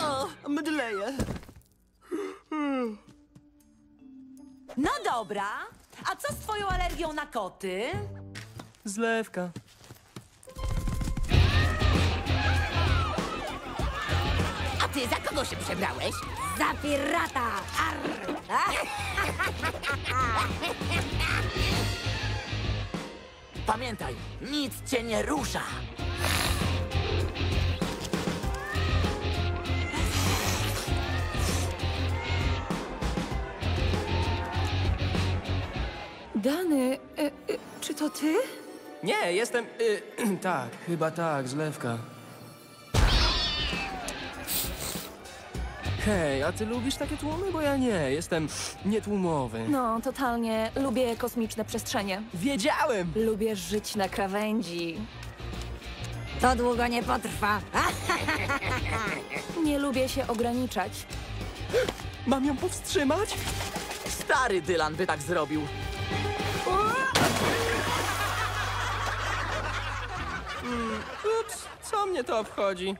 O, mdleję. No dobra. A co z twoją alergią na koty? Zlewka. A ty za kogo się przebrałeś? Za pirata! Arr! Pamiętaj, nic cię nie rusza. Dany, e, e, czy to ty? Nie, jestem... Y, tak, chyba tak, zlewka. Hej, a ty lubisz takie tłumy? Bo ja nie, jestem nietłumowy. No, totalnie. Lubię kosmiczne przestrzenie. Wiedziałem! Lubię żyć na krawędzi. To długo nie potrwa. Nie lubię się ograniczać. Mam ją powstrzymać? Stary Dylan by tak zrobił. Ups, co mnie to obchodzi?